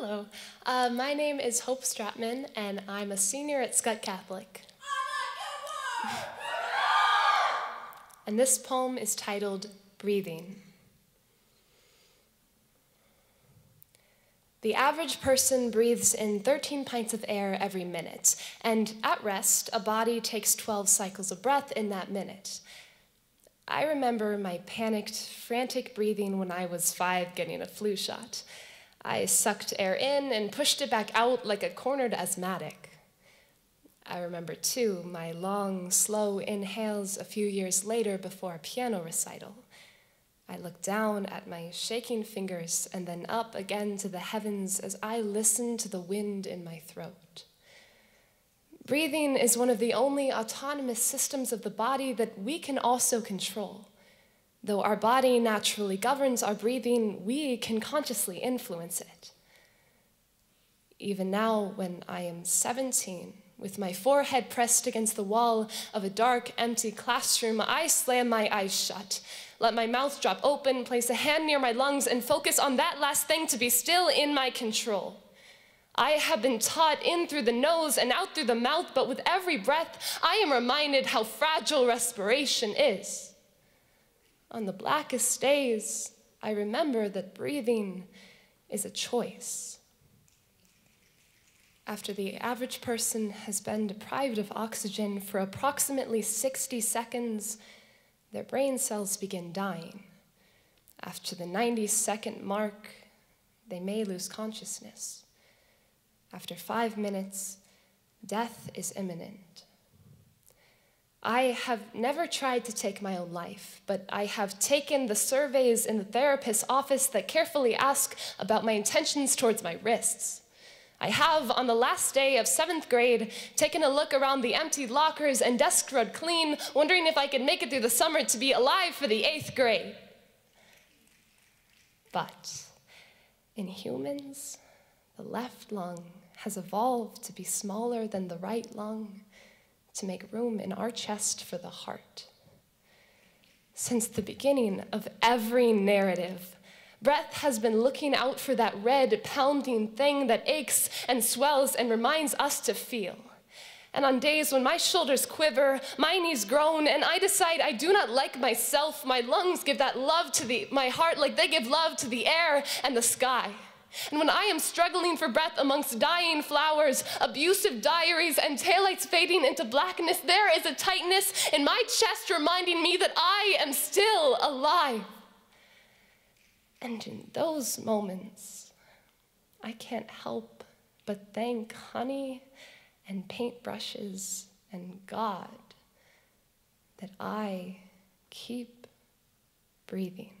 Hello, uh, my name is Hope Stratman, and I'm a senior at Skutt Catholic. and this poem is titled Breathing. The average person breathes in 13 pints of air every minute, and at rest, a body takes 12 cycles of breath in that minute. I remember my panicked, frantic breathing when I was five getting a flu shot. I sucked air in and pushed it back out like a cornered asthmatic. I remember, too, my long, slow inhales a few years later before a piano recital. I looked down at my shaking fingers and then up again to the heavens as I listened to the wind in my throat. Breathing is one of the only autonomous systems of the body that we can also control. Though our body naturally governs our breathing, we can consciously influence it. Even now, when I am 17, with my forehead pressed against the wall of a dark, empty classroom, I slam my eyes shut, let my mouth drop open, place a hand near my lungs, and focus on that last thing to be still in my control. I have been taught in through the nose and out through the mouth, but with every breath, I am reminded how fragile respiration is. On the blackest days, I remember that breathing is a choice after the average person has been deprived of oxygen for approximately 60 seconds, their brain cells begin dying. After the 90 second mark, they may lose consciousness. After five minutes, death is imminent. I have never tried to take my own life, but I have taken the surveys in the therapist's office that carefully ask about my intentions towards my wrists. I have, on the last day of seventh grade, taken a look around the empty lockers and desk scrubbed clean, wondering if I could make it through the summer to be alive for the eighth grade. But in humans, the left lung has evolved to be smaller than the right lung to make room in our chest for the heart. Since the beginning of every narrative, Breath has been looking out for that red, pounding thing that aches and swells and reminds us to feel. And on days when my shoulders quiver, my knees groan, and I decide I do not like myself, my lungs give that love to the, my heart like they give love to the air and the sky. And when I am struggling for breath amongst dying flowers, abusive diaries, and taillights fading into blackness, there is a tightness in my chest reminding me that I am still alive. And in those moments, I can't help but thank honey and paintbrushes and God that I keep breathing.